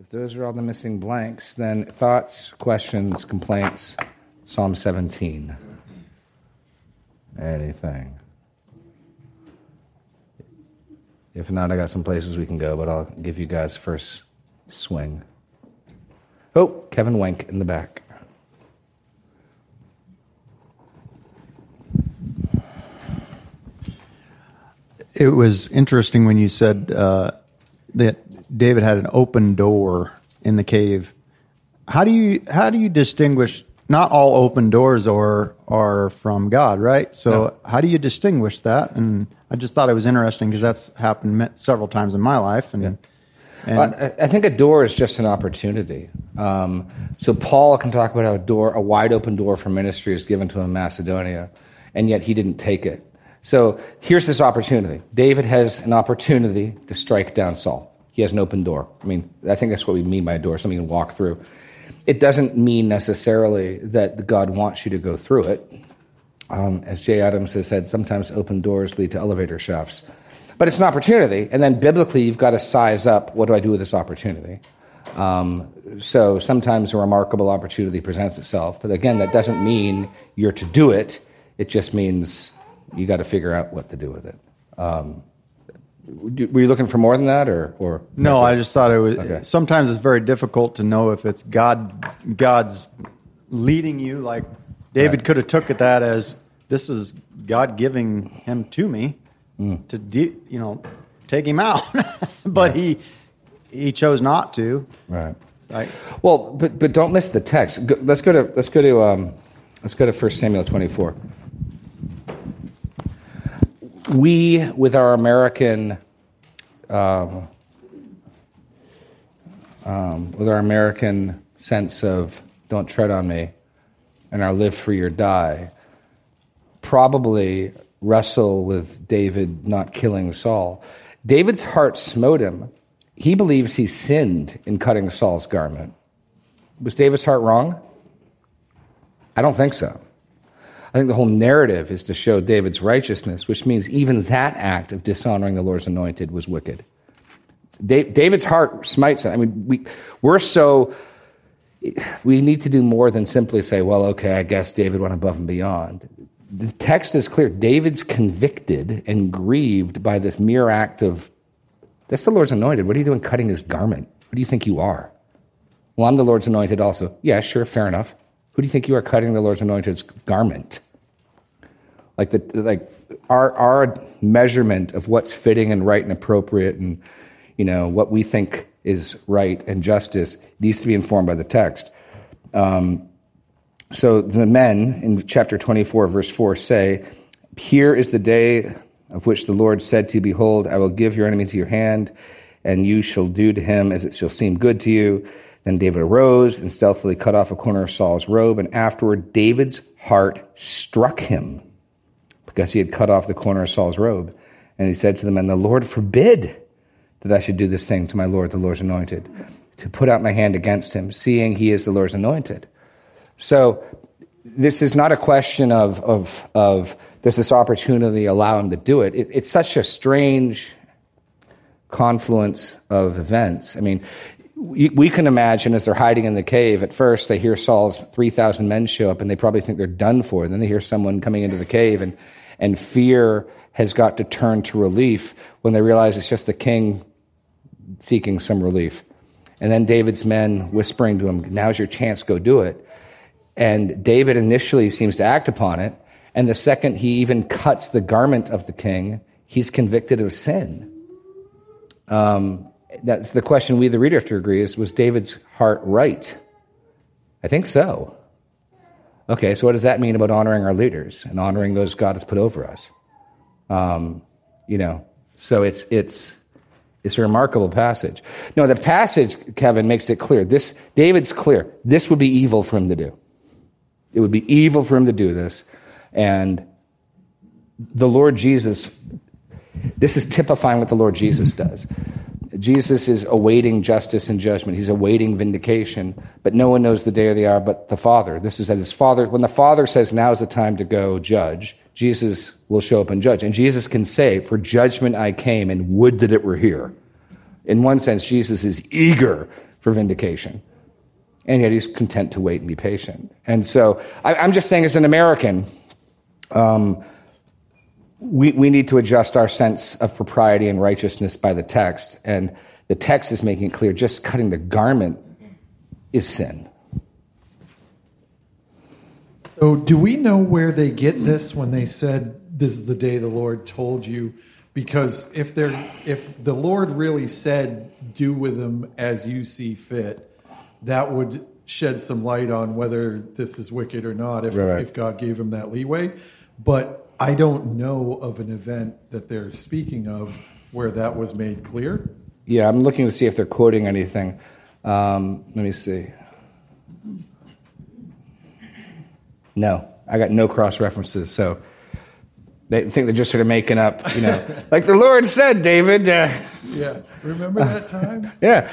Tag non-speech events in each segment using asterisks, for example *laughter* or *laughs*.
If those are all the missing blanks, then thoughts, questions, complaints, Psalm 17. Anything. If not, I got some places we can go, but I'll give you guys first swing. Oh, Kevin Wank in the back. It was interesting when you said uh, that David had an open door in the cave. How do you how do you distinguish? Not all open doors are are from God, right? So No. how do you distinguish that? And I just thought it was interesting because that's happened several times in my life. And, and I, I think a door is just an opportunity. Um, so Paul can talk about how a door, a wide open door for ministry, is given to him in Macedonia, and yet he didn't take it. So here's this opportunity. David has an opportunity to strike down Saul. He has an open door. I mean, I think that's what we mean by a door, something you can walk through. It doesn't mean necessarily that God wants you to go through it. Um, as Jay Adams has said, sometimes open doors lead to elevator shafts. But it's an opportunity. And then biblically, you've got to size up what do I do with this opportunity? Um, so sometimes a remarkable opportunity presents itself. But again, that doesn't mean you're to do it, it just means you got to figure out what to do with it. Um, were you looking for more than that, or, or no, I just thought it was. Okay. Sometimes it's very difficult to know if it's God God's leading you. Like David Right. could have took it that as this is God giving him to me Mm. to de- you know take him out, *laughs* but he he chose not to. right? Like, Well, but but don't miss the text. Let's go to let's go to um, let's go to 1 Samuel twenty four. We, with our American, um, um, with our American sense of "don't tread on me," and our "live free or die," probably wrestle with David not killing Saul. David's heart smote him. He believes he sinned in cutting Saul's garment. Was David's heart wrong? I don't think so. I think the whole narrative is to show David's righteousness, which means even that act of dishonoring the Lord's anointed was wicked. David's heart smites him. I mean, we, we're so, we need to do more than simply say, well, okay, I guess David went above and beyond. The text is clear. David's convicted and grieved by this mere act of, that's the Lord's anointed. What are you doing cutting his garment? Who do you think you are? Well, I'm the Lord's anointed also. Yeah, sure, fair enough. Who do you think you are cutting the Lord's anointed's garment? Like the like our our measurement of what's fitting and right and appropriate and you know what we think is right and justice needs to be informed by the text. Um, so the men in chapter 24, verse 4 say, Here is the day of which the Lord said to you, Behold, I will give your enemy to your hand, and you shall do to him as it shall seem good to you. Then David arose and stealthily cut off a corner of Saul's robe, and afterward David's heart struck him because he had cut off the corner of Saul's robe. And he said to the men, The Lord forbid that I should do this thing to my Lord, the Lord's anointed, to put out my hand against him, seeing he is the Lord's anointed. So this is not a question of, of, of does this opportunity allow him to do it? it? It's such a strange confluence of events. I mean, we, can imagine as they're hiding in the cave, at first they hear Saul's 3,000 men show up and they probably think they're done for. Then they hear someone coming into the cave and, and fear has got to turn to relief when they realize it's just the king seeking some relief. And then David's men whispering to him, Now's your chance, go do it. And David initially seems to act upon it. And the second he even cuts the garment of the king, he's convicted of sin. Um, that's the question we, the reader, have to agree is was David's heart right? I think so. Okay, so what does that mean about honoring our leaders and honoring those God has put over us? Um, you know, so it's it's it's a remarkable passage. No, the passage, Kevin, makes it clear. This David's clear. This would be evil for him to do. It would be evil for him to do this, and the Lord Jesus. This is typifying what the Lord Jesus does. Jesus is awaiting justice and judgment. He's awaiting vindication, but no one knows the day or the hour but the Father. This is that his Father, when the Father says now is the time to go judge, Jesus will show up and judge. And Jesus can say, For judgment I came, and would that it were here. In one sense, Jesus is eager for vindication. And yet he's content to wait and be patient. And so I, am just saying, as an American, um, we, we need to adjust our sense of propriety and righteousness by the text. And the text is making it clear just cutting the garment is sin. So, do we know where they get this when they said, This is the day the Lord told you? Because if they're if the Lord really said, Do with them as you see fit, that would shed some light on whether this is wicked or not, if, right. if God gave him that leeway. But I don't know of an event that they're speaking of where that was made clear. Yeah, I'm looking to see if they're quoting anything. Um, let me see. No, I got no cross references. So they think they're just sort of making up, you know, *laughs* like the Lord said, David. Uh, yeah, remember that *laughs* time? yeah.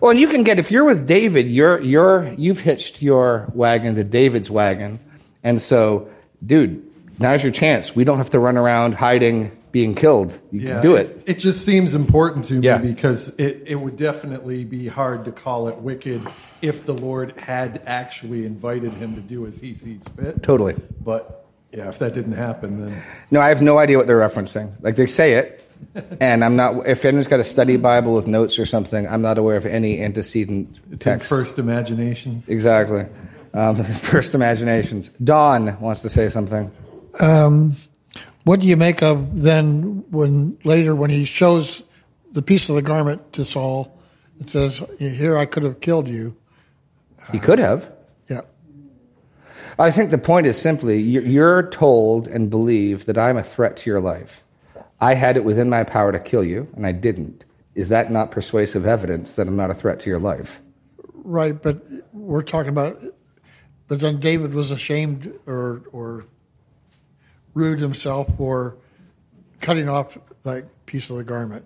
Well, and you can get if you're with David, you're you're you've hitched your wagon to David's wagon, and so, dude, now's your chance. We don't have to run around hiding, being killed. You yeah, can do it. It just seems important to me because it, it would definitely be hard to call it wicked if the Lord had actually invited him to do as he sees fit. Totally. But yeah, if that didn't happen, then. No, I have no idea what they're referencing. Like they say it, *laughs* and I'm not. If anyone's got a study Bible with notes or something, I'm not aware of any antecedent it's text. first imaginations. Exactly. Um, *laughs* first imaginations. Don wants to say something. Um, what do you make of then when later when he shows the piece of the garment to Saul? It says, "Here I could have killed you." He could have. Yeah. I think the point is simply you're told and believe that I'm a threat to your life. I had it within my power to kill you, and I didn't. Is that not persuasive evidence that I'm not a threat to your life? Right, but we're talking about. But then David was ashamed or or rude himself for cutting off that piece of the garment.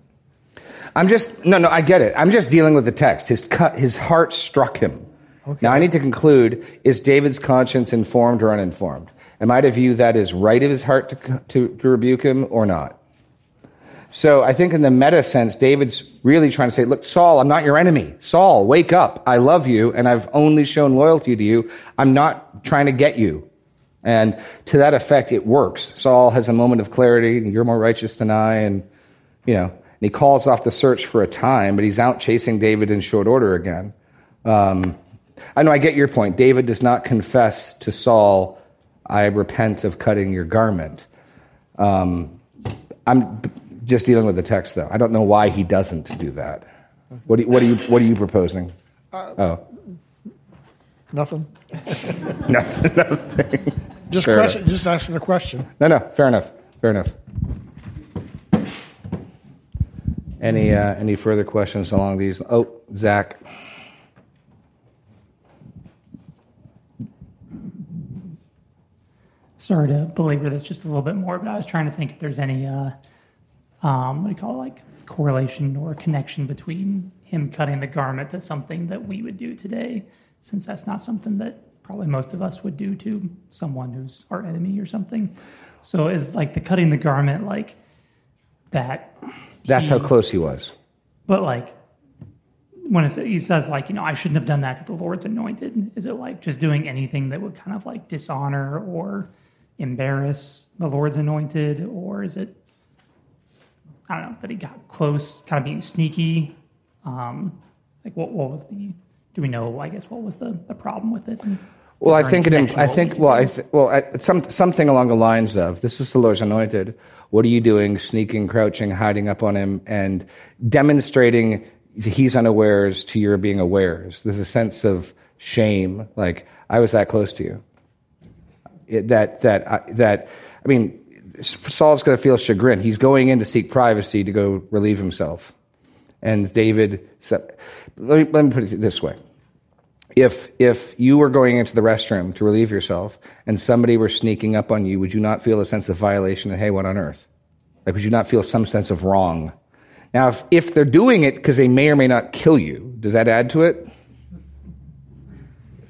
I'm just no, no. I get it. I'm just dealing with the text. His cut, his heart struck him. Okay. Now I need to conclude: is David's conscience informed or uninformed? Am I to view that as right of his heart to, to, to rebuke him or not? So I think in the meta sense, David's really trying to say, look, Saul, I'm not your enemy. Saul, wake up. I love you and I've only shown loyalty to you. I'm not trying to get you. And to that effect, it works. Saul has a moment of clarity, and you're more righteous than I, and you know, and he calls off the search for a time, but he's out chasing David in short order again. Um, I know I get your point. David does not confess to Saul, "I repent of cutting your garment." Um, I'm just dealing with the text, though. I don't know why he doesn't do that. What, do, what are you What are you proposing? Uh, oh, nothing. *laughs* nothing. *laughs* nothing. Just question, just asking a question. No, no, fair enough. Fair enough. Any uh, any further questions along these? Oh, Zach. Sorry to belabor this just a little bit more, but I was trying to think if there's any uh, um, what do you call it, like correlation or connection between him cutting the garment to something that we would do today, since that's not something that probably most of us would do to someone who's our enemy or something. So is like the cutting the garment like that. That's he, how close he was. But like when he says like you know I shouldn't have done that to the Lord's anointed, is it like just doing anything that would kind of like dishonor or embarrass the Lord's anointed, or is it I don't know that he got close, kind of being sneaky? Um, like what what was the do we know? I guess what was the, the problem with it? Well, I think it. I think. Well, I th- well, I, some something along the lines of this is the Lord's anointed. What are you doing? Sneaking, crouching, hiding up on him, and demonstrating he's unawares to your being awares. There's a sense of shame, like I was that close to you. It, that that uh, that. I mean, Saul's going to feel chagrin. He's going in to seek privacy to go relieve himself, and David. Said, let me let me put it this way if if you were going into the restroom to relieve yourself and somebody were sneaking up on you, would you not feel a sense of violation and hey, what on earth? Like, would you not feel some sense of wrong? Now, if, if they're doing it because they may or may not kill you, does that add to it?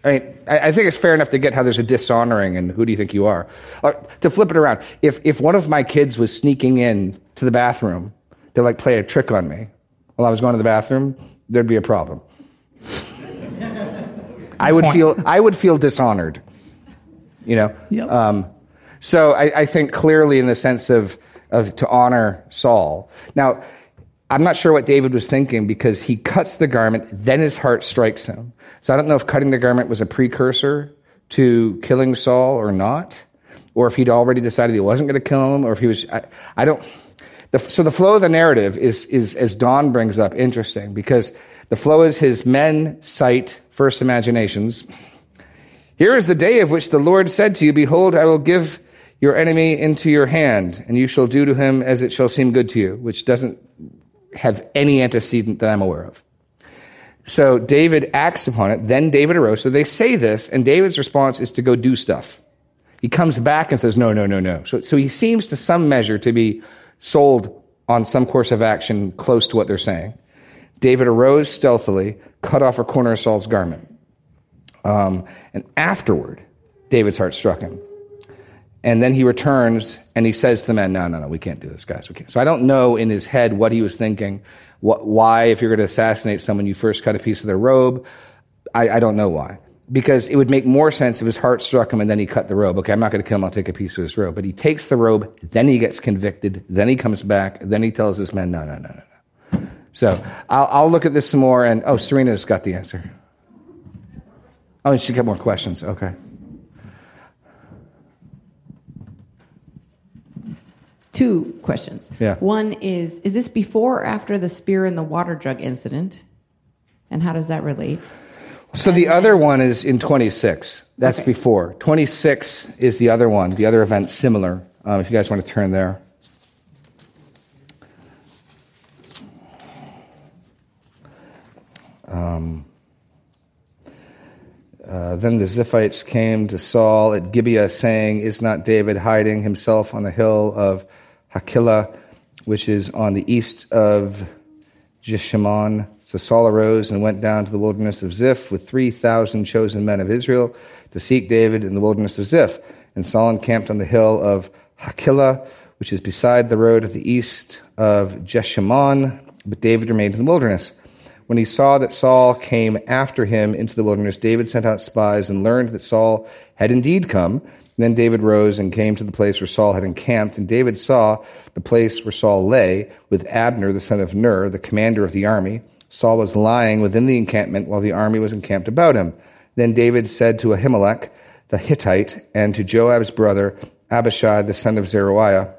I mean, I, think it's fair enough to get how there's a dishonoring and who do you think you are. Or, to flip it around, if, if one of my kids was sneaking in to the bathroom to like play a trick on me while I was going to the bathroom, there'd be a problem. I would point. feel I would feel dishonored. You know. Yep. Um, so I, I think clearly in the sense of of to honor Saul. Now, I'm not sure what David was thinking because he cuts the garment, then his heart strikes him. So I don't know if cutting the garment was a precursor to killing Saul or not, or if he'd already decided he wasn't going to kill him, or if he was. I, I don't. The, so the flow of the narrative is, is, as Don brings up, interesting because the flow is his men cite first imaginations. Here is the day of which the Lord said to you, Behold, I will give your enemy into your hand, and you shall do to him as it shall seem good to you, which doesn't have any antecedent that I'm aware of. So David acts upon it. Then David arose. So they say this, and David's response is to go do stuff. He comes back and says, No, no, no, no. So, so he seems to some measure to be sold on some course of action close to what they're saying. David arose stealthily, cut off a corner of Saul's garment. Um, and afterward, David's heart struck him. And then he returns and he says to the men, No, no, no, we can't do this, guys. We can't. So I don't know in his head what he was thinking, what, why, if you're going to assassinate someone, you first cut a piece of their robe. I, I don't know why. Because it would make more sense if his heart struck him and then he cut the robe. Okay, I'm not going to kill him, I'll take a piece of his robe. But he takes the robe, then he gets convicted, then he comes back, then he tells his men, No, no, no, no, no. So I'll, I'll look at this some more and, oh, Serena's got the answer. Oh, and she got more questions. Okay. Two questions. Yeah. One is Is this before or after the spear and the water jug incident? And how does that relate? So the other one is in 26. That's Okay. before. 26 is the other one, the other event similar. Um, if you guys want to turn there. Um, uh, then the Ziphites came to Saul at Gibeah, saying, Is not David hiding himself on the hill of Hachilah, which is on the east of Jeshimon. So Saul arose and went down to the wilderness of Ziph with 3,000 chosen men of Israel to seek David in the wilderness of Ziph. And Saul encamped on the hill of Hachilah, which is beside the road at the east of Jeshimon. But David remained in the wilderness. When he saw that Saul came after him into the wilderness, David sent out spies and learned that Saul had indeed come. Then David rose and came to the place where Saul had encamped, and David saw the place where Saul lay with Abner, the son of Ner, the commander of the army. Saul was lying within the encampment while the army was encamped about him. Then David said to Ahimelech the Hittite and to Joab's brother Abishai, the son of Zeruiah,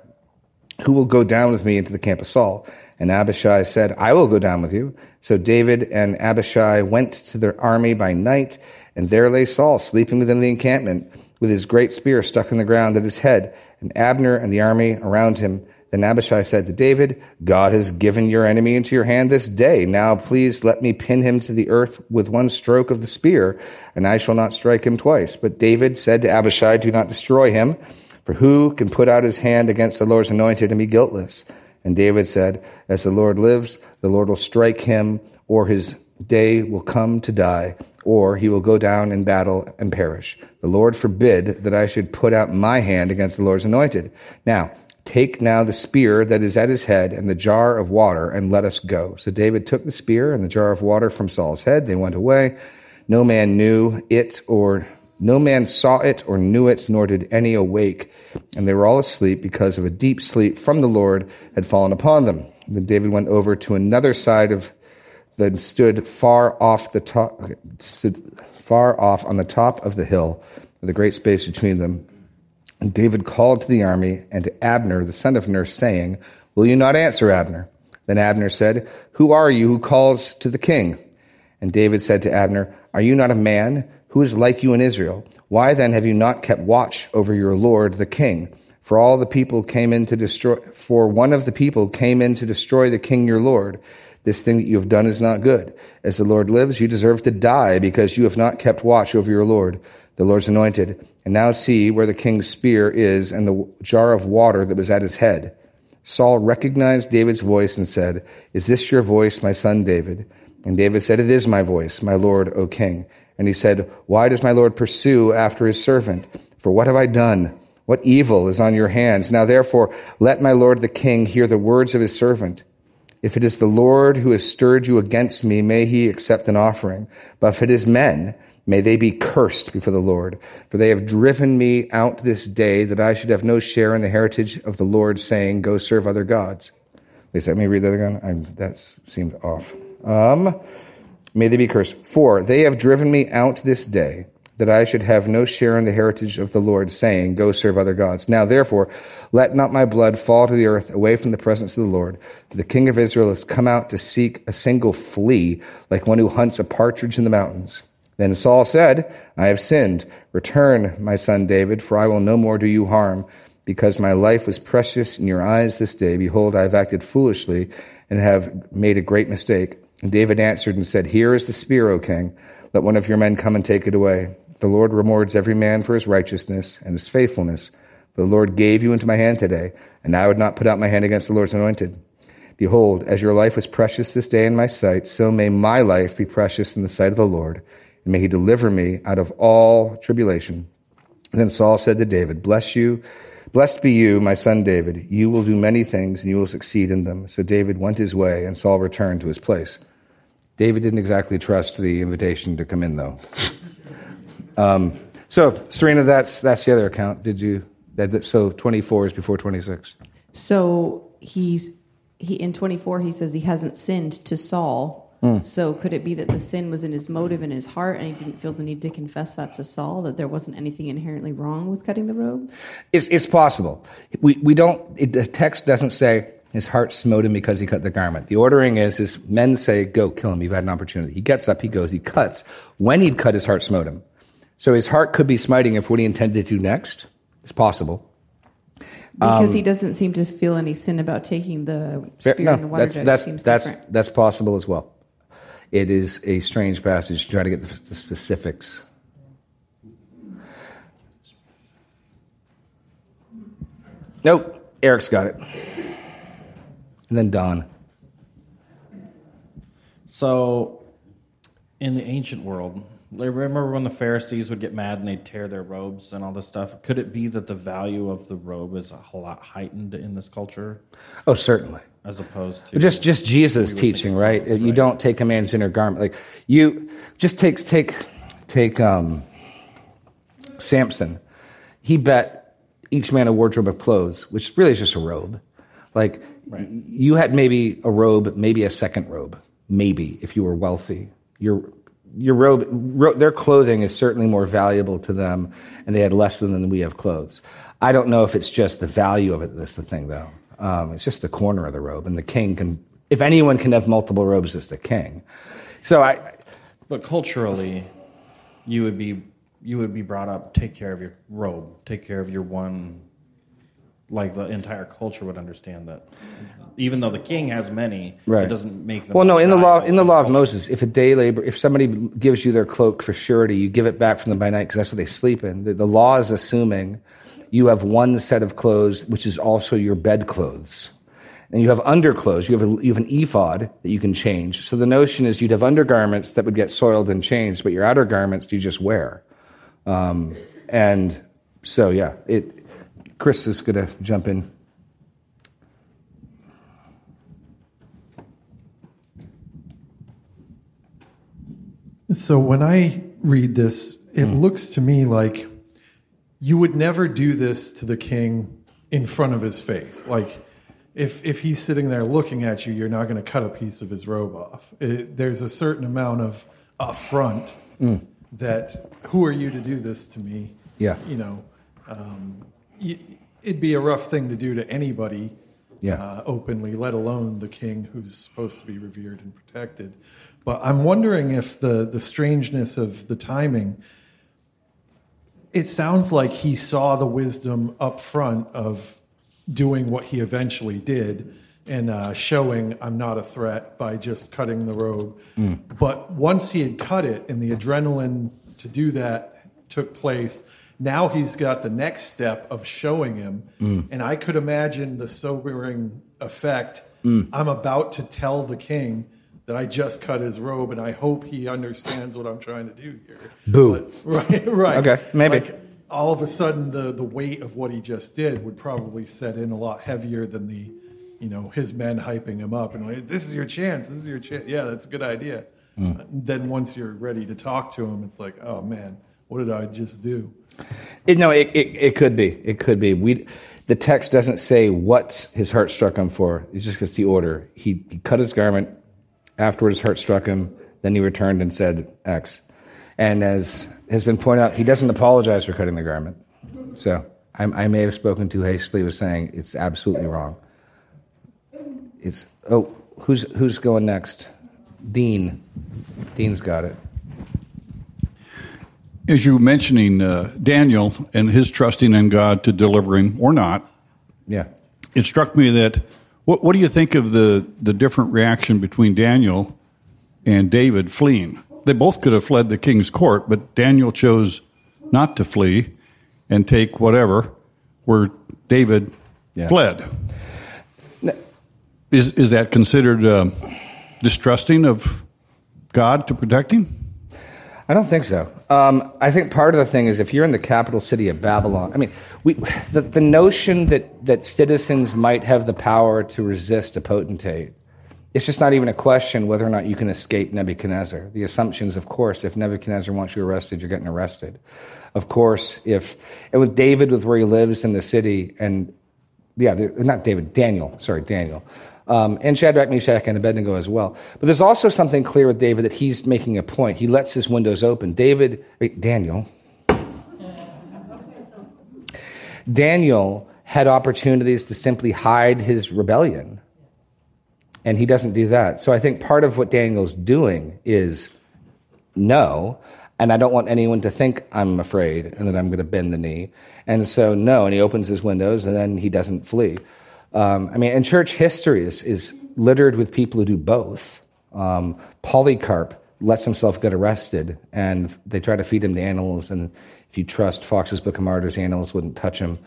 who will go down with me into the camp of Saul? And Abishai said, I will go down with you. So David and Abishai went to their army by night, and there lay Saul sleeping within the encampment, with his great spear stuck in the ground at his head, and Abner and the army around him. Then Abishai said to David, God has given your enemy into your hand this day. Now please let me pin him to the earth with one stroke of the spear, and I shall not strike him twice. But David said to Abishai, Do not destroy him, for who can put out his hand against the Lord's anointed and be guiltless? And David said, As the Lord lives, the Lord will strike him, or his day will come to die, or he will go down in battle and perish. The Lord forbid that I should put out my hand against the Lord's anointed. Now, take now the spear that is at his head and the jar of water, and let us go. So David took the spear and the jar of water from Saul's head. They went away. No man knew it or no man saw it or knew it, nor did any awake. And they were all asleep because of a deep sleep from the Lord had fallen upon them. Then David went over to another side of, then stood far off the top, far off on the top of the hill, with a great space between them. And David called to the army and to Abner, the son of Ner, saying, Will you not answer, Abner? Then Abner said, Who are you who calls to the king? And David said to Abner, Are you not a man? Who is like you in Israel? Why then have you not kept watch over your lord the king? For all the people came in to destroy, for one of the people came in to destroy the king your lord. This thing that you have done is not good. As the Lord lives, you deserve to die because you have not kept watch over your lord, the Lord's anointed. And now see where the king's spear is and the jar of water that was at his head. Saul recognized David's voice and said, Is this your voice, my son David? And David said, It is my voice, my lord, O king. And he said, Why does my Lord pursue after his servant? For what have I done? What evil is on your hands? Now therefore, let my Lord the king hear the words of his servant. If it is the Lord who has stirred you against me, may he accept an offering. But if it is men, may they be cursed before the Lord. For they have driven me out this day that I should have no share in the heritage of the Lord, saying, Go serve other gods. Let me read that again. I'm, that seemed off. Um, may they be cursed. For they have driven me out this day that I should have no share in the heritage of the Lord, saying, Go serve other gods. Now, therefore, let not my blood fall to the earth away from the presence of the Lord. For the king of Israel has come out to seek a single flea, like one who hunts a partridge in the mountains. Then Saul said, I have sinned. Return, my son David, for I will no more do you harm, because my life was precious in your eyes this day. Behold, I have acted foolishly and have made a great mistake. And David answered and said, Here is the spear, O king. Let one of your men come and take it away. The Lord rewards every man for his righteousness and his faithfulness. The Lord gave you into my hand today, and I would not put out my hand against the Lord's anointed. Behold, as your life was precious this day in my sight, so may my life be precious in the sight of the Lord, and may he deliver me out of all tribulation. And then Saul said to David, Bless you, blessed be you, my son David. You will do many things, and you will succeed in them. So David went his way, and Saul returned to his place. David didn't exactly trust the invitation to come in, though. *laughs* Um, so, Serena, that's that's the other account. Did you? That, that, so, twenty four is before twenty six. So he's he in 24 he says he hasn't sinned to Saul. So could it be that the sin was in his motive in his heart and he didn't feel the need to confess that to Saul that there wasn't anything inherently wrong with cutting the robe? It's, it's possible. We, we don't, it, the text doesn't say his heart smote him because he cut the garment. The ordering is, is men say, go kill him. You've had an opportunity. He gets up, he goes, he cuts. When he'd cut, his heart smote him. So his heart could be smiting if what he intended to do next. It's possible. Because he um, doesn't seem to feel any sin about taking the spear no, and the water that's, jug. It that's, seems that's, different. that's possible as well. It is a strange passage to try to get the, the specifics. Nope, Eric's got it. And then Don. So, in the ancient world, like, remember when the Pharisees would get mad and they'd tear their robes and all this stuff? Could it be that the value of the robe is a whole lot heightened in this culture Oh, certainly. as opposed to Just just Jesus we would think teaching, right? You right? don't take a man's inner garment. Like you just take take take um Samson. He bet each man a wardrobe of clothes, which really is just a robe. Like you had maybe a robe, maybe a second robe, maybe if you were wealthy. Your your robe, ro- their clothing is certainly more valuable to them, and they had less than we have clothes. I don't know if it's just the value of it. That's the thing, though. Um, it's just the corner of the robe, and the king can. If anyone can have multiple robes, it's the king. So I, But culturally, you would be you would be brought up take care of your robe, take care of your one. Like the entire culture would understand that, even though the king has many, Right. it doesn't make them. Well, no, in the law, in the law of culture. Moses, if a day labor, if somebody gives you their cloak for surety, you give it back from them by night because that's what they sleep in. The, the law is assuming you have one set of clothes, which is also your bed clothes, and you have underclothes. You have a, you have an ephod that you can change. So the notion is you'd have undergarments that would get soiled and changed, but your outer garments you just wear. Um, and so, yeah, it. Chris is going to jump in. So when I read this, it looks to me like you would never do this to the king in front of his face. Like if if he's sitting there looking at you, you're not going to cut a piece of his robe off. It, there's a certain amount of affront that who are you to do this to me? Yeah. you know, um, it'd be a rough thing to do to anybody Yeah. uh, openly, let alone the king who's supposed to be revered and protected. But I'm wondering if the, the strangeness of the timing, it sounds like he saw the wisdom up front of doing what he eventually did and uh, showing I'm not a threat by just cutting the robe. But once he had cut it and the adrenaline to do that took place, now he's got the next step of showing him. And I could imagine the sobering effect. I'm about to tell the king that I just cut his robe, and I hope he understands what I'm trying to do here. Boo. But- *laughs* right, right. Okay, maybe. Like, all of a sudden, the, the weight of what he just did would probably set in a lot heavier than the you know, his men hyping him up and like, this is your chance. This is your chance. Yeah, that's a good idea. Uh, Then once you're ready to talk to him, it's like, oh man, what did I just do? It, no, it, it, it could be. It could be. We, the text doesn't say what his heart struck him for. It just gets the order. He, he cut his garment. Afterward, his heart struck him. Then he returned and said X. And as has been pointed out, he doesn't apologize for cutting the garment. So I, I may have spoken too hastily with saying it's absolutely wrong. It's oh, who's who's going next? Dean. Dean's got it. As you mentioning uh, Daniel and his trusting in God to deliver him or not, Yeah. it struck me that what, what do you think of the, the different reaction between Daniel and David fleeing? They both could have fled the king's court, but Daniel chose not to flee and take whatever, where David Yeah. fled. Is, is that considered um distrusting of God to protect him? I don't think so. Um, I think part of the thing is if you're in the capital city of Babylon, I mean, we, the, the notion that, that citizens might have the power to resist a potentate, it's just not even a question whether or not you can escape Nebuchadnezzar. The assumption is, of course, if Nebuchadnezzar wants you arrested, you're getting arrested. Of course, if, and with David, with where he lives in the city, and yeah, not David, Daniel, sorry, Daniel. Um, and Shadrach, Meshach, and Abednego as well. But there's also something clear with David that he's making a point. He lets his windows open. David, Daniel. Daniel had opportunities to simply hide his rebellion, and he doesn't do that. So I think part of what Daniel's doing is no, and I don't want anyone to think I'm afraid and that I'm going to bend the knee. And so, no, and he opens his windows and then he doesn't flee. Um, I mean, and church history is, is littered with people who do both. Um, Polycarp lets himself get arrested and they try to feed him the animals. And if you trust Fox's Book of Martyrs, the animals wouldn't touch him.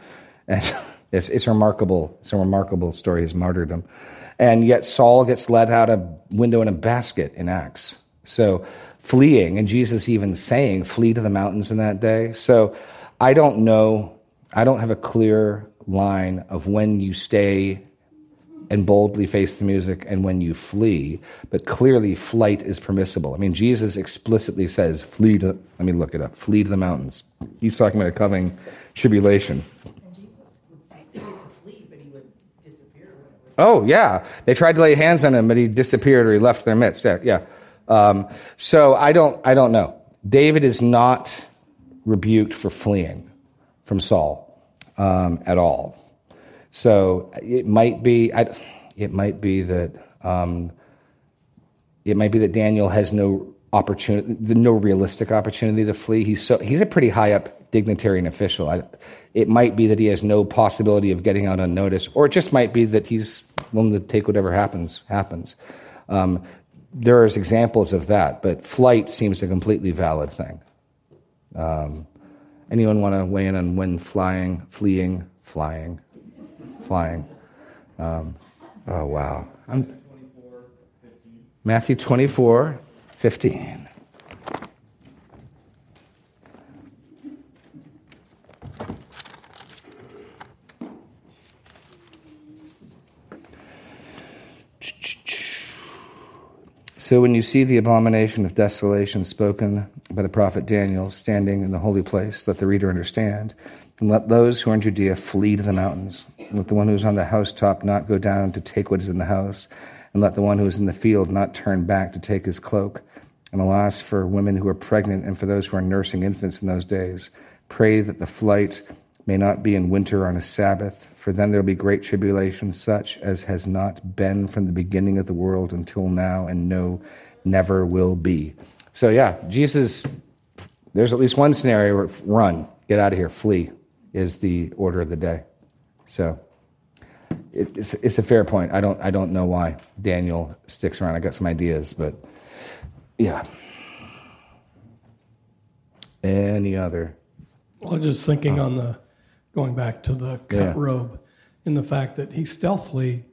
And *laughs* it's, it's remarkable. It's a remarkable story, his martyrdom. And yet Saul gets let out a window in a basket in Acts. So fleeing, and Jesus even saying, flee to the mountains in that day. So I don't know, I don't have a clear line of when you stay and boldly face the music and when you flee, but clearly flight is permissible. I mean, Jesus explicitly says, flee to, let me look it up, flee to the mountains. He's talking about a coming tribulation. Oh, yeah. They tried to lay hands on him, but he disappeared or he left their midst. Yeah. yeah. Um, so I don't, I don't know. David is not rebuked for fleeing from Saul um, at all. So it might be, I, it might be that um, it might be that Daniel has no opportunity, no realistic opportunity to flee. He's so he's a pretty high up dignitary and official. I, it might be that he has no possibility of getting out unnoticed, or it just might be that he's willing to take whatever happens happens. Um, there is examples of that, but flight seems a completely valid thing. Um, anyone want to weigh in on when flying, fleeing, flying, flying? Um, oh wow! I'm, Matthew 24, 15. So when you see the abomination of desolation spoken by the prophet Daniel standing in the holy place, let the reader understand. And let those who are in Judea flee to the mountains. Let the one who is on the housetop not go down to take what is in the house. And let the one who is in the field not turn back to take his cloak. And alas, for women who are pregnant and for those who are nursing infants in those days, pray that the flight may not be in winter on a Sabbath, for then there will be great tribulation, such as has not been from the beginning of the world until now, and no, never will be. So, yeah, Jesus, there's at least one scenario where run, get out of here, flee is the order of the day. So, it's, it's a fair point. I don't, I don't know why Daniel sticks around. I got some ideas, but yeah. Any other? Well, just thinking on the going back to the cut Yeah. robe, in the fact that he stealthily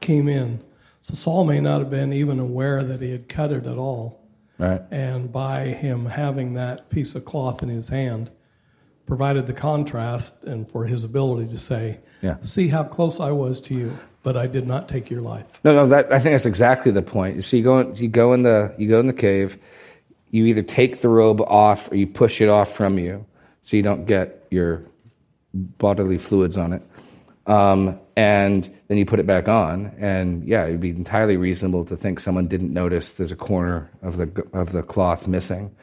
came in, so Saul may not have been even aware that he had cut it at all, Right. and by him having that piece of cloth in his hand, provided the contrast and for his ability to say, Yeah. "See how close I was to you." but I did not take your life. No, no, that, I think that's exactly the point. So you go, in, you go in the, you go in the cave. You either take the robe off or you push it off from you, so you don't get your bodily fluids on it. Um, and then you put it back on, and yeah, it'd be entirely reasonable to think someone didn't notice there's a corner of the of the cloth missing.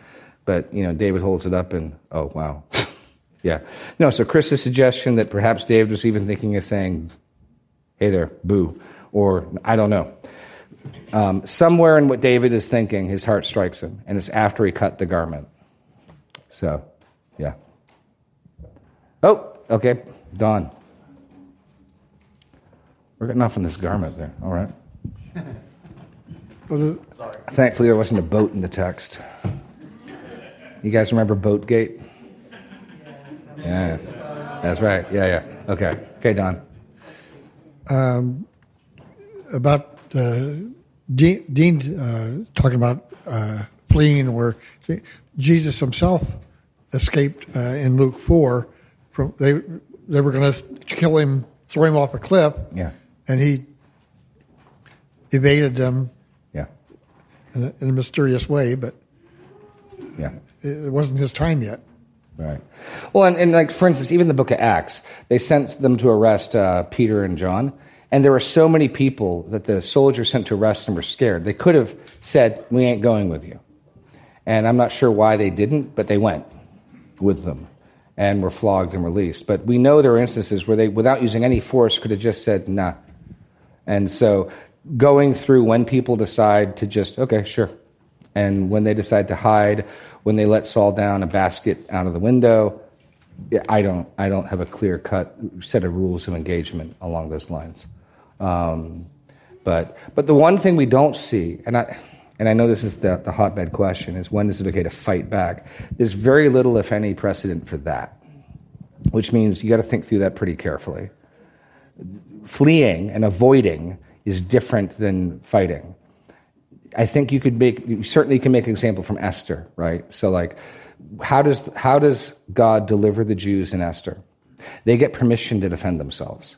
But you know, David holds it up, and oh wow, *laughs* yeah, no. So Chris's suggestion that perhaps David was even thinking of saying, "Hey there, boo," or I don't know. Um, somewhere in what David is thinking, his heart strikes him, and it's after he cut the garment. So, yeah. Oh, okay, Don. We're getting off on this garment there. All right. Sorry. Thankfully, there wasn't a boat in the text. You guys remember Boatgate? Yeah, that's right. Yeah, yeah. Okay. Okay, Don. Um, about uh, Dean, Dean uh, talking about uh, fleeing, where Jesus himself escaped uh, in Luke four. From they they were going to kill him, throw him off a cliff, Yeah. and he evaded them Yeah. in a, in a mysterious way. But Yeah. it wasn't his time yet. Right. Well, and, and like for instance, even the Book of Acts, they sent them to arrest uh, Peter and John, and there were so many people that the soldiers sent to arrest them were scared. They could have said, "We ain't going with you," and I'm not sure why they didn't, but they went with them and were flogged and released. But we know there are instances where they, without using any force, could have just said, "Nah." And so, going through when people decide to just, okay, sure, and when they decide to hide, when they let Saul down a basket out of the window, I don't, I don't have a clear cut set of rules of engagement along those lines. Um, but, but the one thing we don't see, and I, and I know this is the, the hotbed question, is when is it okay to fight back? There's very little, if any, precedent for that, which means you got to think through that pretty carefully. Fleeing and avoiding is different than fighting. I think you could make you certainly can make an example from Esther, right? So like how does how does God deliver the Jews in Esther? They get permission to defend themselves.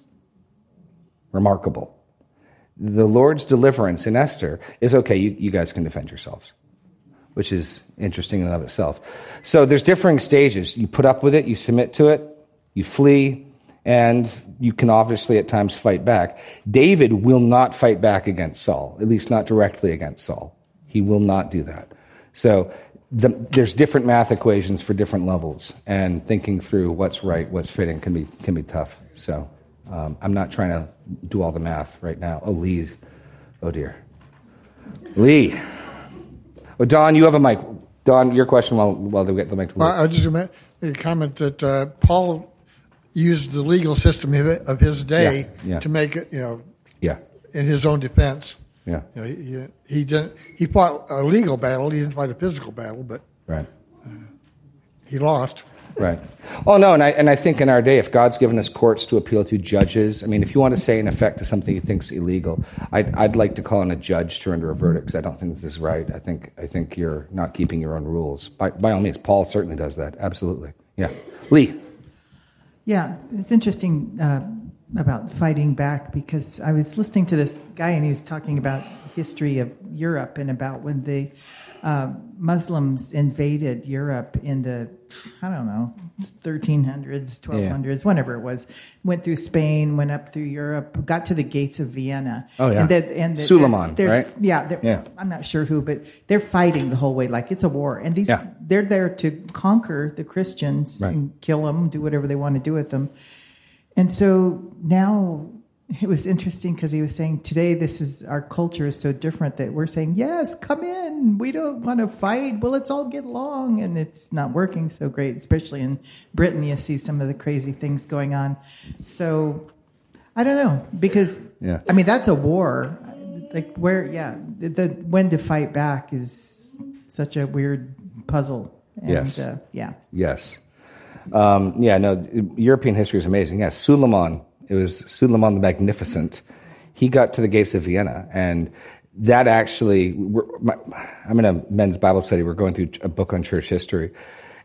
Remarkable. The Lord's deliverance in Esther is okay, you, you guys can defend yourselves, which is interesting in and of itself. So there's differing stages. You put up with it, you submit to it, you flee, and you can obviously at times fight back. David will not fight back against Saul, at least not directly against Saul. He will not do that. So the, there's different math equations for different levels, and thinking through what's right, what's fitting can be can be tough. So um, I'm not trying to do all the math right now. Oh, Lee, oh dear, Lee. Oh, Don, you have a mic. Don, your question while while they get the mic to Lee. I, I just want to comment that uh, Paul used the legal system of his day Yeah, yeah. to make it, you know, yeah, in his own defense. yeah, You know, he, he, he didn't. He fought a legal battle. He didn't fight a physical battle, but right. he lost. Right. Oh no, and I and I think in our day, if God's given us courts to appeal to, judges. I mean, if you want to say in effect to something you think's illegal, I'd I'd like to call in a judge to render a verdict because I don't think this is right. I think I think you're not keeping your own rules. By by all means, Paul certainly does that. Absolutely. Yeah. Lee. Yeah, it's interesting uh, about fighting back because I was listening to this guy and he was talking about history of Europe and about when the uh, Muslims invaded Europe in the I don't know 1300s, 1200s, whenever it was. Went through Spain, went up through Europe, got to the gates of Vienna. Oh, yeah. and, that, and that- Suleiman, there's, right? Yeah, Yeah. I'm not sure who, but they're fighting the whole way like it's a war, and these Yeah. they're there to conquer the Christians Right. and kill them, do whatever they want to do with them. And so now *laughs* it was interesting because he was saying today this is our culture is so different that we're saying yes, come in. We don't want to fight. Well, let's all get along, and it's not working so great, especially in Britain. You see some of the crazy things going on. So I don't know because Yeah. I mean that's a war. Like where, yeah, the, the when to fight back is such a weird puzzle. And, Yes. Uh, yeah. Yes. Um, yeah, no, European history is amazing. Yes, Suleiman, it was Suleiman the Magnificent. He got to the gates of Vienna, and that actually, my, I'm in a men's Bible study. We're going through a book on church history.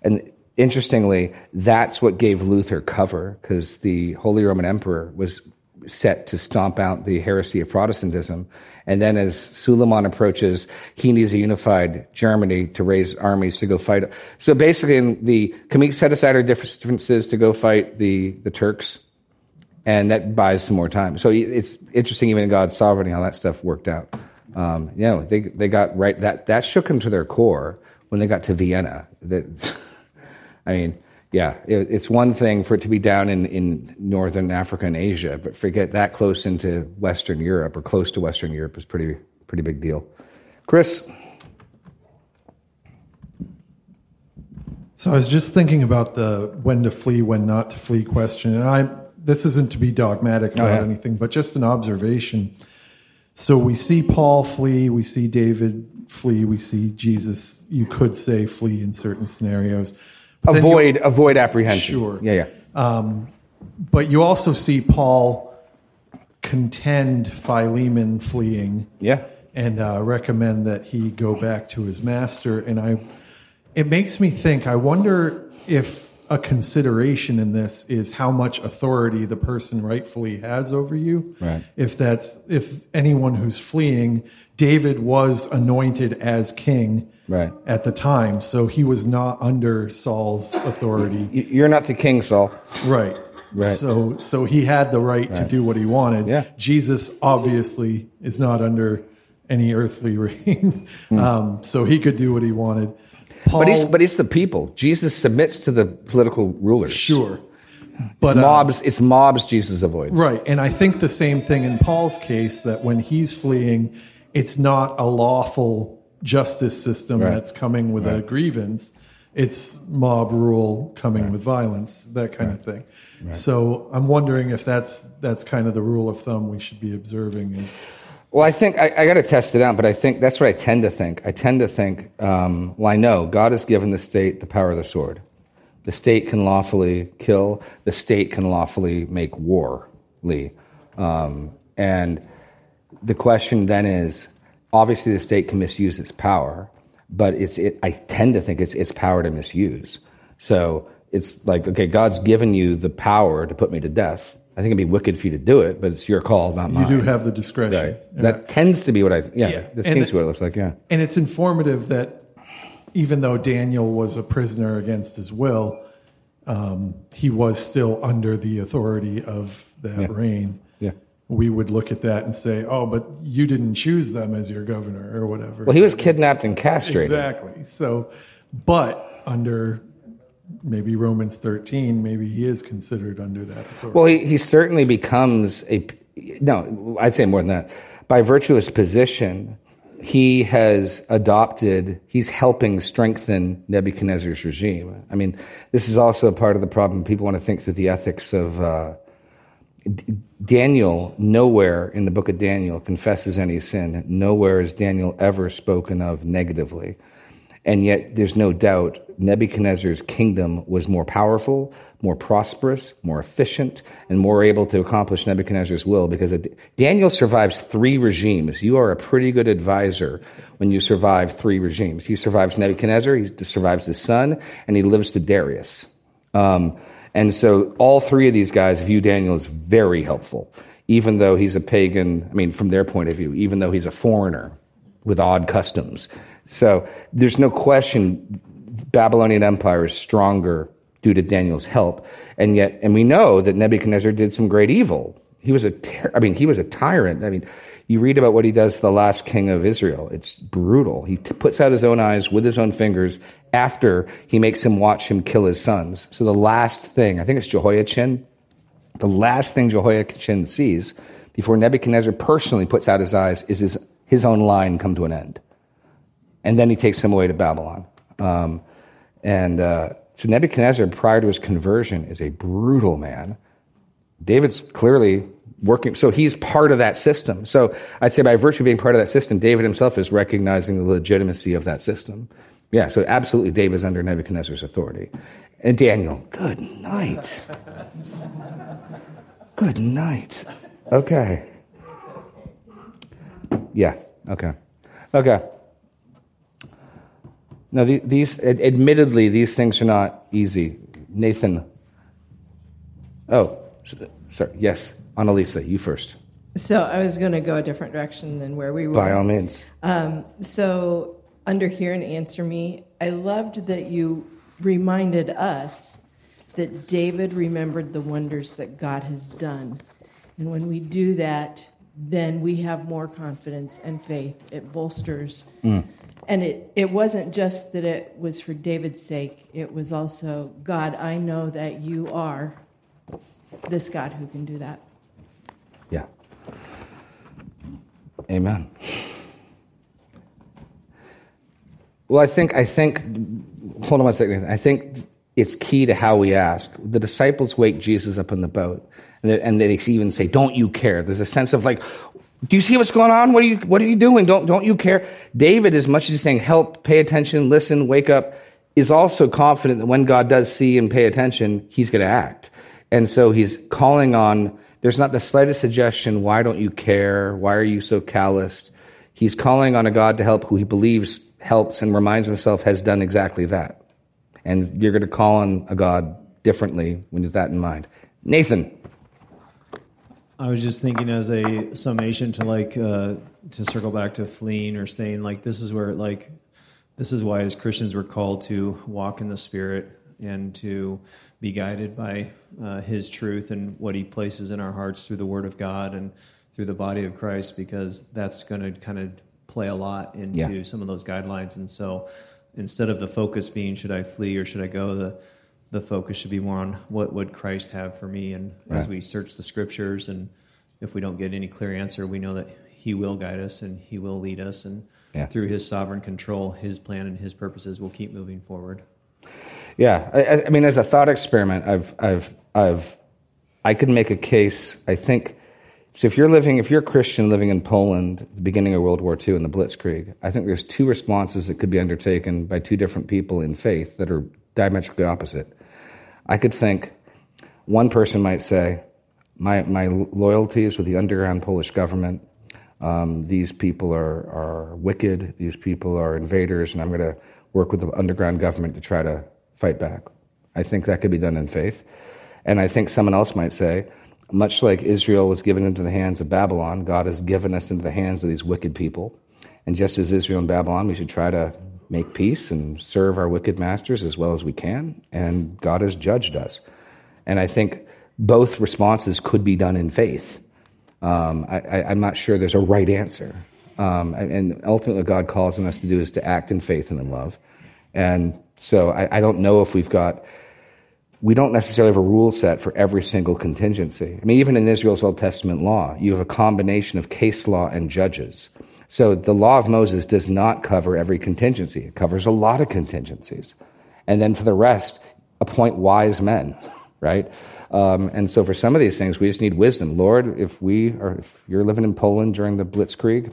And interestingly, that's what gave Luther cover, because the Holy Roman Emperor was set to stomp out the heresy of Protestantism. And then as Suleiman approaches, he needs a unified Germany to raise armies to go fight. So basically, in the we set aside our differences to go fight the, the Turks? And that buys some more time. So it's interesting, even in God's sovereignty, how that stuff worked out. Um, you know, they, they got right, that, that shook them to their core when they got to Vienna. That, *laughs* I mean, yeah, it, it's one thing for it to be down in, in northern Africa and Asia, but forget that close into Western Europe or close to Western Europe is pretty pretty big deal. Chris. So I was just thinking about the when to flee, when not to flee question, and I this isn't to be dogmatic about Oh, yeah. anything, but just an observation. So we see Paul flee, we see David flee, we see Jesus. You could say flee in certain scenarios. But Avoid avoid apprehension. Sure. Yeah, yeah. But you also see Paul contend Philemon fleeing. Yeah. And uh, recommend that he go back to his master. And I, it makes me think. I wonder if a consideration in this is how much authority the person rightfully has over you. Right. If that's if anyone who's fleeing, David was anointed as king. Right. At the time, so he was not under Saul's authority. You're not the king, Saul. Right. Right. So so he had the right, to do what he wanted. Yeah. Jesus obviously is not under any earthly *laughs* reign. Um, so he could do what he wanted. Paul. But he's but it's the people. Jesus submits to the political rulers. sure. It's But uh, mobs. it's mobs. Jesus avoids. right, and I think the same thing in Paul's case that when he's fleeing, it's not a lawful justice system Right. that's coming with a grievance. It's mob rule coming with violence, that kind of thing. So I'm wondering if that's that's kind of the rule of thumb we should be observing is Well, I think I, I got to test it out, but I think that's what I tend to think. I tend to think, um, well, I know God has given the state the power of the sword. The state can lawfully kill. The state can lawfully make war, Lee. Um, and the question then is, obviously, the state can misuse its power, but it's. It, I tend to think it's its power to misuse. So it's like, okay, God's given you the power to put me to death. I think it'd be wicked for you to do it, but it's your call, not mine. you do have the discretion. Right. Yeah. That tends to be what I. Yeah, Yeah. that And seems be what it looks like. Yeah. And it's informative that even though Daniel was a prisoner against his will, um, he was still under the authority of that Yeah. reign. Yeah. We would look at that and say, "Oh, but you didn't choose them as your governor or whatever." Well, he was kidnapped and castrated. exactly. So, but under maybe Romans thirteen, maybe he is considered under that authority. Well, he, he certainly becomes a. No, I'd say more than that. By virtue of his position, he has adopted, he's helping strengthen Nebuchadnezzar's regime. I mean, this is also part of the problem. People want to think through the ethics of. Uh, D- Daniel, nowhere in the book of Daniel confesses any sin. Nowhere is Daniel ever spoken of negatively. And yet, there's no doubt Nebuchadnezzar's kingdom was more powerful, more prosperous, more efficient, and more able to accomplish Nebuchadnezzar's will because it, Daniel survives three regimes. You are a pretty good advisor when you survive three regimes. He survives Nebuchadnezzar, he survives his son, and he lives to Darius. Um, and so all three of these guys view Daniel as very helpful, even though he's a pagan, I mean, from their point of view, even though he's a foreigner with odd customs. So there's no question Babylonian Empire is stronger due to Daniel's help. And yet, and we know that Nebuchadnezzar did some great evil. He was a, ter- I mean, he was a tyrant. I mean, you read about what he does to the last king of Israel. It's brutal. He t- puts out his own eyes with his own fingers after he makes him watch him kill his sons. So the last thing, I think it's Jehoiachin, the last thing Jehoiachin sees before Nebuchadnezzar personally puts out his eyes is his, his own line come to an end. And then he takes him away to Babylon. Um, and uh, so Nebuchadnezzar, prior to his conversion, is a brutal man. David's clearly working, so he's part of that system. So I'd say by virtue of being part of that system, David himself is recognizing the legitimacy of that system. Yeah, so absolutely David's under Nebuchadnezzar's authority. And Daniel, good night. Good night. Okay. Yeah, okay. Okay. No, the- these, admittedly, these things are not easy. Nathan. Oh, sorry. Yes, Annalisa, you first. So I was going to go a different direction than where we were. By all means. Um, so under here and answer me, I loved that you reminded us that David remembered the wonders that God has done. And when we do that, then we have more confidence and faith. It bolsters. And it, it wasn't just that it was for David's sake, it was also, God, I know that you are this God who can do that. Yeah. Amen. Well, I think I think. Hold on one second. I think it's key to how we ask. The disciples wake Jesus up in the boat, and they, and they even say, "Don't you care?" There's a sense of like, "Do you see what's going on? What are you What are you doing? Don't Don't you care?" David, as much as he's saying, "Help, pay attention, listen, wake up," is also confident that when God does see and pay attention, He's going to act, and so he's calling on. There's not the slightest suggestion. Why don't you care? Why are you so calloused? He's calling on a God to help who he believes helps and reminds himself has done exactly that. And you're going to call on a God differently when with that in mind. Nathan. I was just thinking as a summation to like uh, to circle back to fleeing or staying. Like this is where like this is why as Christians we're called to walk in the Spirit and to be guided by uh, His truth and what He places in our hearts through the Word of God and through the body of Christ, because that's going to kind of play a lot into Yeah. some of those guidelines. And so, instead of the focus being should I flee or should I go, the the focus should be more on what would Christ have for me. And as we search the scriptures, and if we don't get any clear answer, we know that He will guide us and He will lead us, and Yeah. through His sovereign control, His plan and His purposes will keep moving forward. Yeah, I- I, I mean, as a thought experiment, I've, I've, I've, I could make a case. I think so. If you're living, if you're a Christian living in Poland, the beginning of World War II and the Blitzkrieg, I think there's two responses that could be undertaken by two different people in faith that are diametrically opposite. I could think one person might say, "My my loyalty is with the underground Polish government. Um, these people are are wicked. These people are invaders, and I'm going to work with the underground government to try to fight back." I think that could be done in faith, and I think someone else might say, much like Israel was given into the hands of Babylon, God has given us into the hands of these wicked people, and just as Israel and Babylon, we should try to make peace and serve our wicked masters as well as we can, and God has judged us. And I think both responses could be done in faith. Um, I, I'm not sure there's a right answer. Um, and- and ultimately, what God calls on us to do is to act in faith and in love. And so I, I don't know if we've got, we don't necessarily have a rule set for every single contingency. I mean, even in Israel's Old Testament law, you have a combination of case law and judges. So the law of Moses does not cover every contingency, it covers a lot of contingencies. And then for the rest, appoint wise men, *laughs* right? Um, and so for some of these things, we just need wisdom. Lord, if we are, if you're living in Poland during the Blitzkrieg,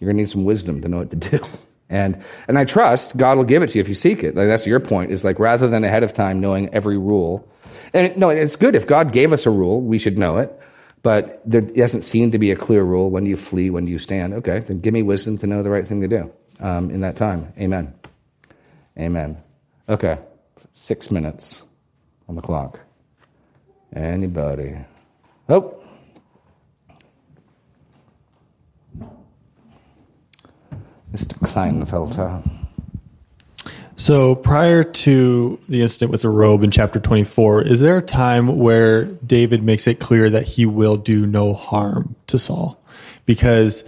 you're going to need some wisdom to know what to do. *laughs* And, and I trust God will give it to you if you seek it. Like that's your point is like rather than ahead of time knowing every rule. And it, no, it's good. If God gave us a rule, we should know it. But there doesn't seem to be a clear rule. When do you flee? When do you stand? Okay, then give me wisdom to know the right thing to do um, in that time. Amen. Amen. Okay, six minutes on the clock. Anybody? Oh. Mr. Kleinfelter. So prior to the incident with the robe in chapter 24, is there a time where David makes it clear that he will do no harm to Saul? Because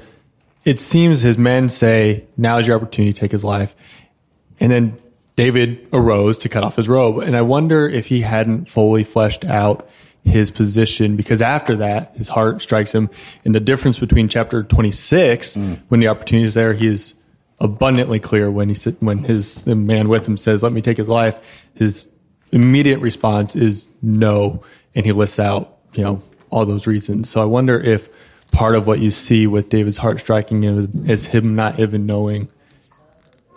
it seems his men say, now is your opportunity to take his life. And then David arose to cut off his robe. And I wonder if he hadn't fully fleshed out his position because after that, his heart strikes him. And the difference between chapter 26, mm. when the opportunity is there, he is abundantly clear when he said, when his the man with him says, "Let me take his life." His immediate response is no, and he lists out you know all those reasons. So I wonder if part of what you see with David's heart striking him is him not even knowing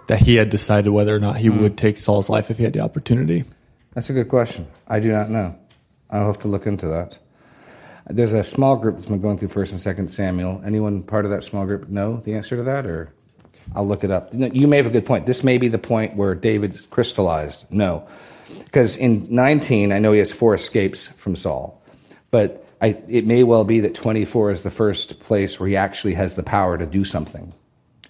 that he had decided whether or not he hmm. would take Saul's life if he had the opportunity. That's a good question. I do not know. I'll have to look into that. There's a small group that's been going through First and Second Samuel. Anyone part of that small group know the answer to that, or I'll look it up. You may have a good point. This may be the point where David's crystallized. No, because in 19, I know he has four escapes from Saul, But I, it may well be that 24 is the first place where he actually has the power to do something.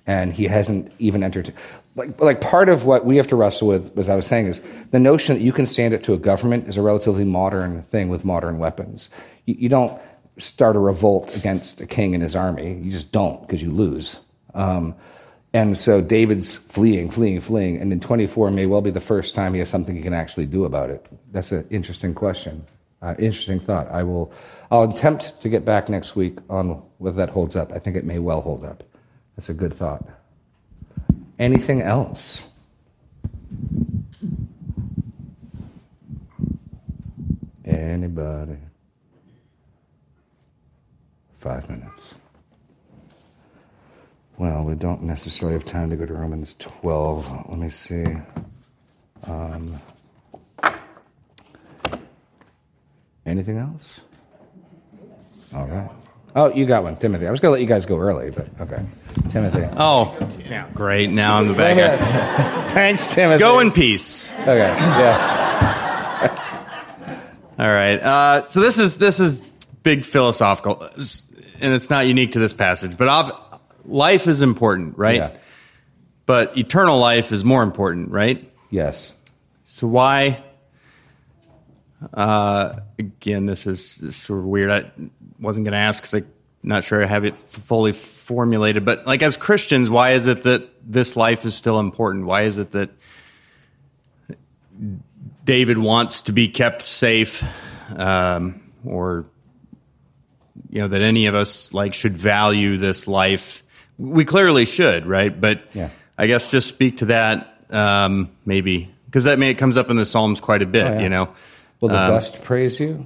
And he hasn't even entered. Like, like part of what we have to wrestle with, as I was saying, is the notion that you can stand up to a government is a relatively modern thing with modern weapons. You, you don't start a revolt against a king and his army. You just don't because you lose. Um, and so David's fleeing, fleeing, fleeing. And in 24 may well be the first time he has something he can actually do about it. That's an interesting question. Uh, interesting thought. I will, I'll attempt to get back next week on whether that holds up. I think it may well hold up. That's a good thought. Anything else? Anybody? Five minutes. Well, we don't necessarily have time to go to Romans 12. Let me see. Um, anything else? All right. Oh, you got one, Timothy. I was going to let you guys go early, but okay. Timothy. Oh, yeah, great. Now I'm the bad guy. *laughs* Thanks, Timothy. Go in peace. Okay, yes. *laughs* All right. Uh, so this is this is big philosophical, and it's not unique to this passage. But I've, life is important, right? Yeah. But eternal life is more important, right? Yes. So why? Uh, again, this is, this is sort of weird. I wasn't going to ask because I'm not sure I have it f- fully formulated. But like as Christians, why is it that this life is still important? Why is it that David wants to be kept safe, um, or you know that any of us like should value this life? We clearly should, right? But Yeah. I guess just speak to that um, maybe because that may it comes up in the Psalms quite a bit. Oh, yeah. You know, Will the Um, dust praise you?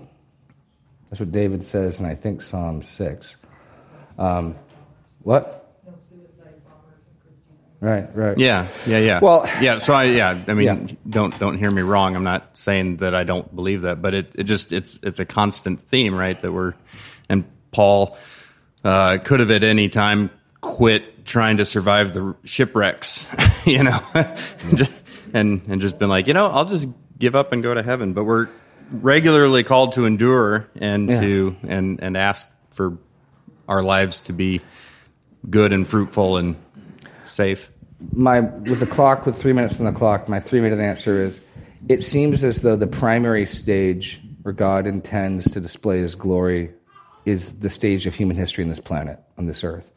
That's what David says and I think, Psalm 6. Um, what? Right, right. Yeah, yeah, yeah. Well- yeah. So I, yeah, I mean, Yeah. don't don't hear me wrong. I'm not saying that I don't believe that, but it, it just it's it's a constant theme, right? That we're and Paul uh, could have at any time quit trying to survive the shipwrecks, *laughs* you know, mm-hmm. *laughs* and and just been like, you know, I'll just give up and go to heaven. But we're regularly called to endure and Yeah. to and and ask for our lives to be good and fruitful and safe. my with the clock with three minutes on the clock my three minute answer is it seems as though the primary stage where god intends to display his glory is the stage of human history on this planet on this earth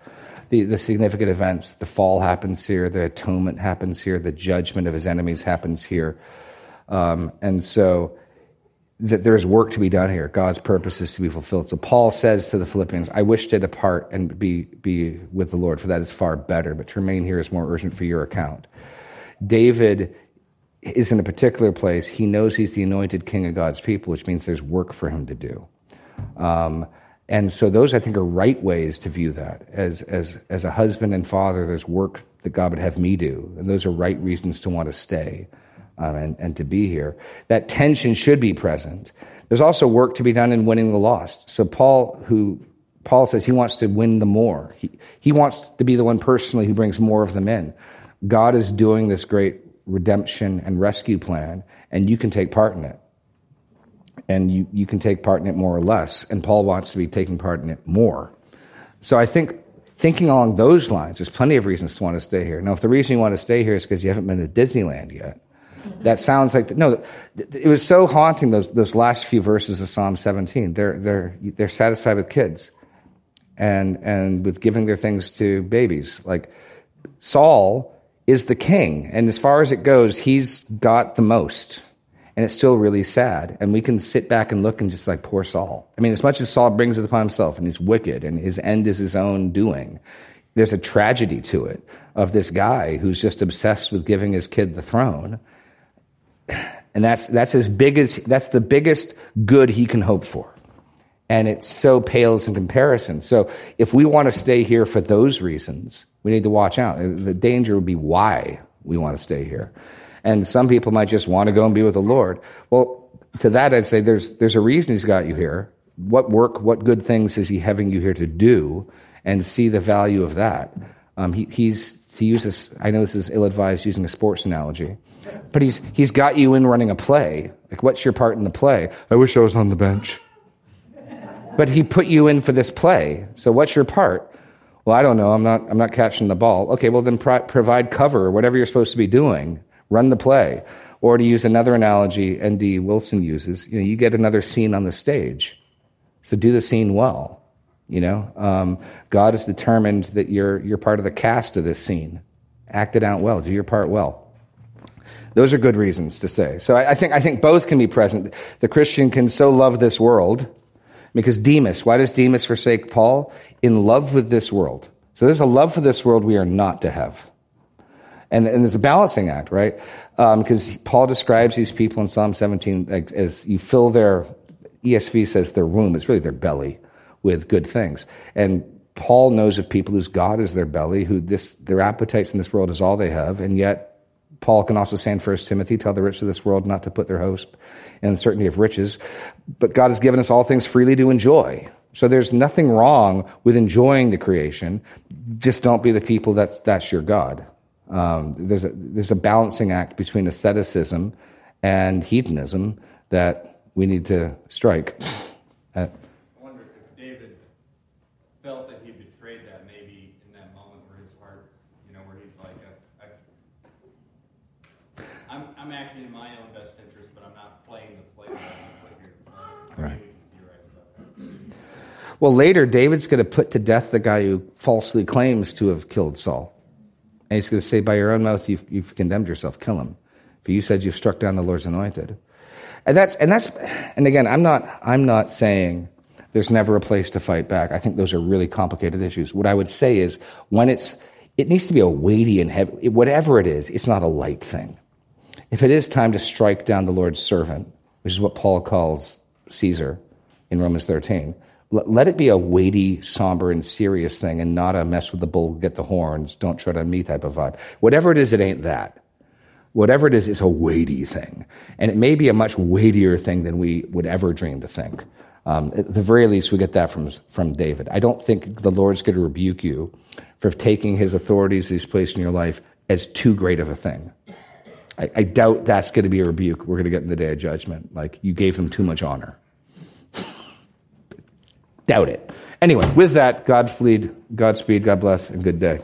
the, the significant events the fall happens here the atonement happens here the judgment of his enemies happens here um, and so that there's work to be done here. God's purpose is to be fulfilled. So Paul says to the Philippians, I wish to depart and be, be with the Lord, for that is far better, but to remain here is more urgent for your account. David is in a particular place. He knows he's the anointed king of God's people, which means there's work for him to do. Um, and so those, I think, are right ways to view that. As, as, as a husband and father, there's work that God would have me do. And those are right reasons to want to stay um, and, and to be here. That tension should be present. There's also work to be done in winning the lost. So Paul, who Paul says he wants to win the more. He, he wants to be the one personally who brings more of them in. God is doing this great redemption and rescue plan, and you can take part in it. And you, you can take part in it more or less. And Paul wants to be taking part in it more. So I think thinking along those lines, there's plenty of reasons to want to stay here. Now, if the reason you want to stay here is because you haven't been to Disneyland yet, that sounds like no. th- th- It was so haunting those those last few verses of Psalm 17. They're they're they're satisfied with kids, and and with giving their things to babies. Like Saul is the king, and as far as it goes, he's got the most, and it's still really sad. And we can sit back and look and just like poor Saul. I mean, as much as Saul brings it upon himself, and he's wicked, and his end is his own doing. There's a tragedy to it of this guy who's just obsessed with giving his kid the throne *sighs* and that's that's as big as that's the biggest good he can hope for and it so pales in comparison so if we want to stay here for those reasons we need to watch out the danger would be why we want to stay here and some people might just want to go and be with the lord well to that i'd say there's there's a reason he's got you here what work what good things is he having you here to do and see the value of that um, he, he's to use this i know this is ill-advised using a sports analogy but he's he's got you in running a play. Like, what's your part in the play? I wish I was on the bench. but he put you in for this play. So what's your part? Well, I don't know. I'm not. I'm not catching the ball. Okay, well then pro- provide cover, or whatever you're supposed to be doing. Run the play, or to use another analogy, N.D. Wilson uses. You know, you get another scene on the stage, so do the scene well. You know, um, God has determined that you're you're part of the cast of this scene. Act it out well. Do your part well. Those are good reasons to say. So I, I think I think both can be present. The Christian can so love this world because Demas, why does Demas forsake Paul? In love with this world. So there's a love for this world we are not to have. And, and there's a balancing act, right? Because um, Paul describes these people in Psalm 17 like, as you fill their, ESV says their womb, it's really their belly with good things. And Paul knows of people whose God is their belly, who this, their appetites in this world is all they have, and yet Paul can also say in 1 Timothy, tell the rich of this world not to put their hope in the certainty of riches. But God has given us all things freely to enjoy. So there's nothing wrong with enjoying the creation. Just don't be the people that's, that's your God. Um, there's, a, there's a balancing act between asceticism and hedonism that we need to strike. *coughs* Uh, I wonder if David felt that he betrayed that maybe in that moment where his heart, you know, where he's like, I, am I'm, I'm acting in my own best interest, but I'm not playing the play. That play right. Well, later, David's going to put to death the guy who falsely claims to have killed Saul. And he's going to say, By your own mouth, you've, you've condemned yourself, kill him. For you said you've struck down the Lord's anointed. And that's, and that's, and again, I'm not, I'm not saying there's never a place to fight back. I think those are really complicated issues. What I would say is when it's, it needs to be a weighty and heavy, whatever it is, it's not a light thing. If it is time to strike down the Lord's servant, which is what Paul calls Caesar in Romans 13, let it be a weighty, somber, and serious thing and not a mess with the bull, get the horns, don't tread on me type of vibe. Whatever it is, it ain't that. Whatever it is, it's a weighty thing. And it may be a much weightier thing than we would ever dream to think. Um, at the very least, we get that from, from David. I don't think the Lord's going to rebuke you for taking his authorities he's placed in your life as too great of a thing. I, I doubt that's going to be a rebuke we're going to get in the day of judgment. Like, you gave him too much honor. Doubt it. Anyway, with that, Godspeed, Godspeed, God bless, and good day.